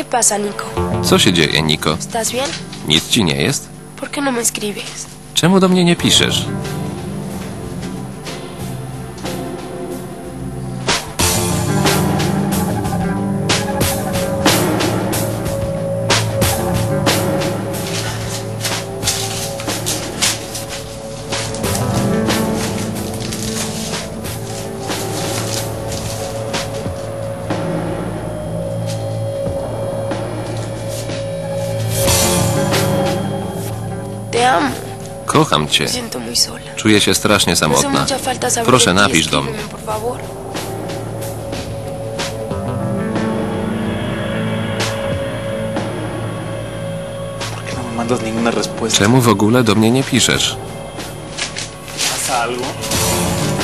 ¿Qué pasa, Nico? Co się dzieje, Niko? ¿Estás bien? Nic ci nie jest? ¿Por qué no me escribes? Czemu do mnie nie piszesz? Kocham cię. Czuję się strasznie samotna. Proszę, napisz do mnie. Escríbeme, por favor. ¿Por qué no respuesta? Czemu w ogóle do mnie nie piszesz?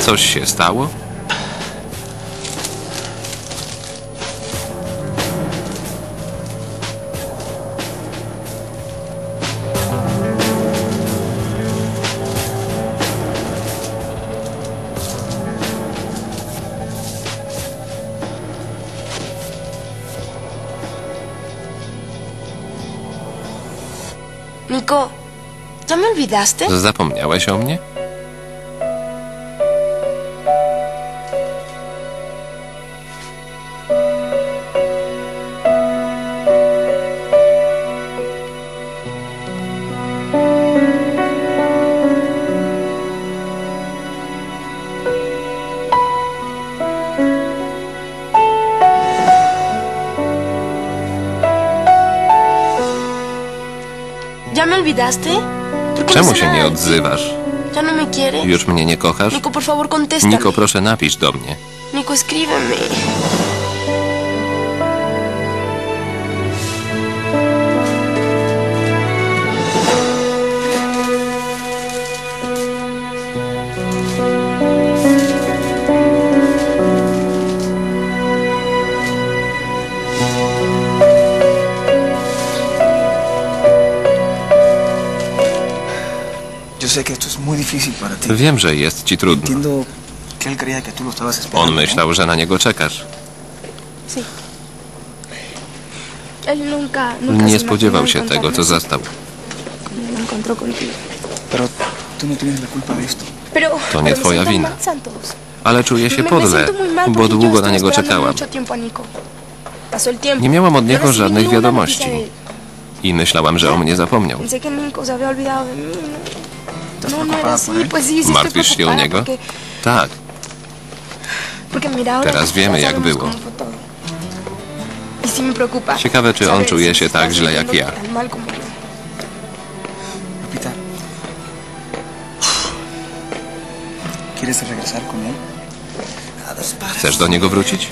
Coś się stało? Nico, ¿ya me olvidaste? Zapomniałeś o mnie? Czemu się nie odzywasz? ¿Ya no? Już mnie nie kochasz? Niko, proszę napisz do mnie. Nico, escríbeme. Sé que esto es muy difícil para ti. Wiem, że jest ci trudno. Entiendo que él creía que tú lo estabas esperando. On ¿no? myślał, że na niego czekasz. Sí. Él nunca, nunca Nie se spodziewał imaginó się tego, co encontrarnos zastał. como me encontró contigo. Pero tú no tienes la culpa de esto. Pero, To nie pero me twoja siento wina. mal, Santos. Ale czuję się Me- me podle, siento muy mal bo porque yo długo na niego esperando czekałam. mucho tiempo a Nico. Pasó el tiempo. Nie miałam od No niego recibí żadnych ninguna wiadomości. noticia de él. I myślałam, że o mnie zapomniał. Pensé que Nico se había olvidado de mí. ¿Estás No, Martwisz się o niego? Tak. Teraz wiemy, jak było. Y. Ciekawe, czy on czuje si się tak źle jak ja. Chcesz do niego wrócić?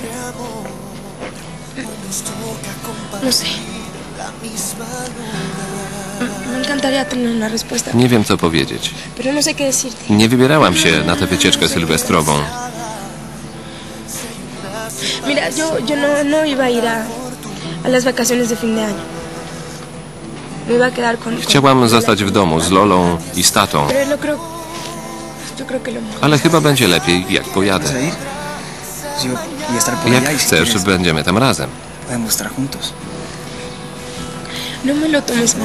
No sé. Me encantaría tener una respuesta, Nie wiem, co powiedzieć. pero no sé qué decirte. Nie wybierałam się na tę wycieczkę sylwestrową. Mira, yo, yo no, no iba a ir a, a las vacaciones de fin de año. Me iba a quedar con... Chciałam zostać w domu z Lolą i z tatą, Pero lo creo... Yo creo que lo mejor... ale chyba będzie lepiej, jak ¿Vas pojadę. y Jak y chcesz, będziemy tam razem. podemos estar juntos.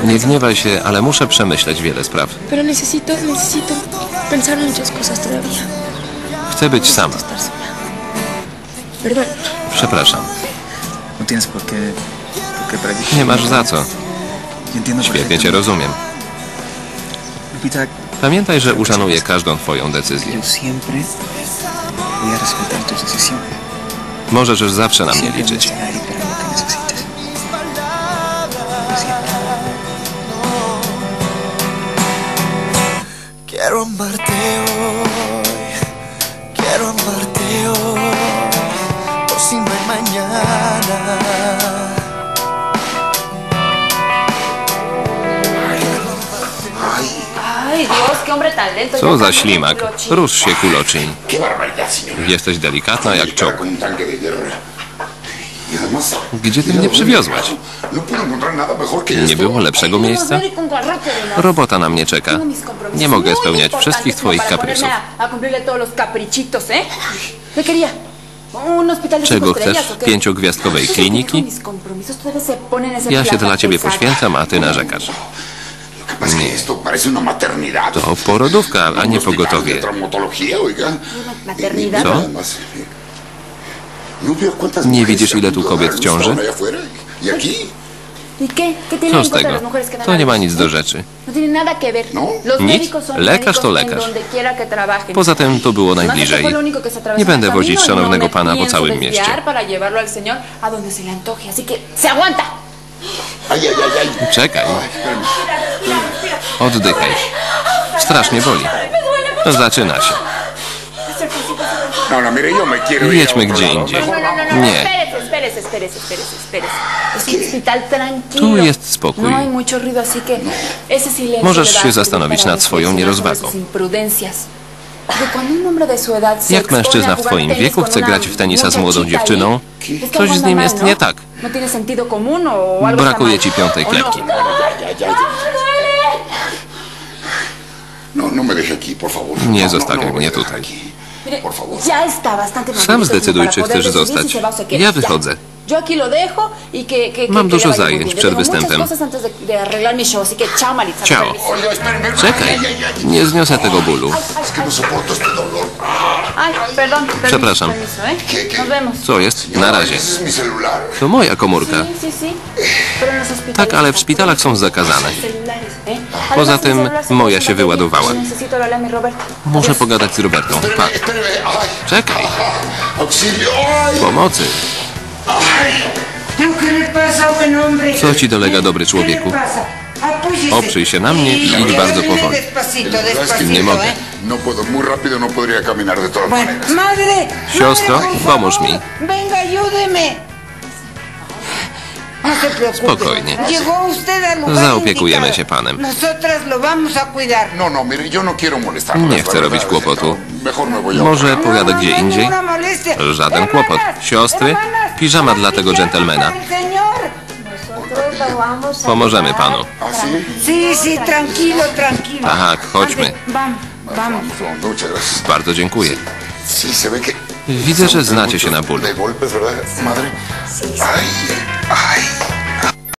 Nie gniewaj się, ale muszę przemyśleć wiele spraw. Chcę być sama. Przepraszam. No. Nie masz za co. Entiendo Świetnie cię rozumiem. Pamiętaj, że uszanuję każdą twoją decyzję. Możesz zawsze na mnie liczyć. Quiero amarte hoy, quiero amarte hoy, por si no hay mañana. Ay, Dios, qué hombre tan lento. Co za ślimak. Rusz się, kuloczyń. Jesteś delikatna jak czołg. Gdzie ty mnie przywiozłaś? No Nie było lepszego miejsca? no, Robota na mnie czeka. Nie mogę spełniać wszystkich twoich kaprysów. ¿eh? Czego chcesz? Pięciogwiazdkowej kliniki? Ja się dla ciebie poświęcam, a ty narzekasz. Una maternidad. To porodówka, a nie pogotowie. Co? Nie widzisz, ile tu kobiet w ciąży? Co z tego? To nie ma nic do rzeczy. No. No. Nic? Lekarz to lekarz. Poza tym to było Además, najbliżej. Nie będę wozić szanownego no pana po całym mieście. Czekaj, oddychaj. Strasznie boli. Zaczyna się. No, no, mire, yo me quiero ir a Jedźmy gdzie indziej. No, no, no, vamos. no. Nie. Tu jest spokój. No Możesz się zastanowić nad swoją nierozwagą. Jak mężczyzna w twoim wieku chce grać w tenisa z młodą muchachita dziewczyną, coś z nim jest nie tak. Brakuje ci piątej favor. Nie zostawiaj mnie tutaj. Sam zdecyduj, czy chcesz zostać. Ja wychodzę. Y Mam dużo zajęć przed występem. Ciao. Czekaj, nie zniosę tego bólu. No Przepraszam. ¿eh? Co jest? Na Señora, razie. To moja komórka. Tak, ale w szpitalach są zakazane. Poza mi tym moja się wyładowała. mi. Muszę pogadać z Robertą. Pa, Espéreme, espéreme. Ay, czekaj. Pomocy. Co ci dolega, dobry człowieku? Oprzyj się na mnie i idź bardzo powoli. Nie mogę. ¿eh? No puedo, Spokojnie. Zaopiekujemy się panem. Nosotras lo vamos a cuidar. No, no, no quiero molestar. Nie chcę robić kłopotu. Może pojadę gdzie indziej? Żaden kłopot. Siostry, piżama dla tego dżentelmena. Pomożemy panu. ¿Ah. Tak, chodźmy. Bardzo dziękuję. Widzę, że znacie się na bólu.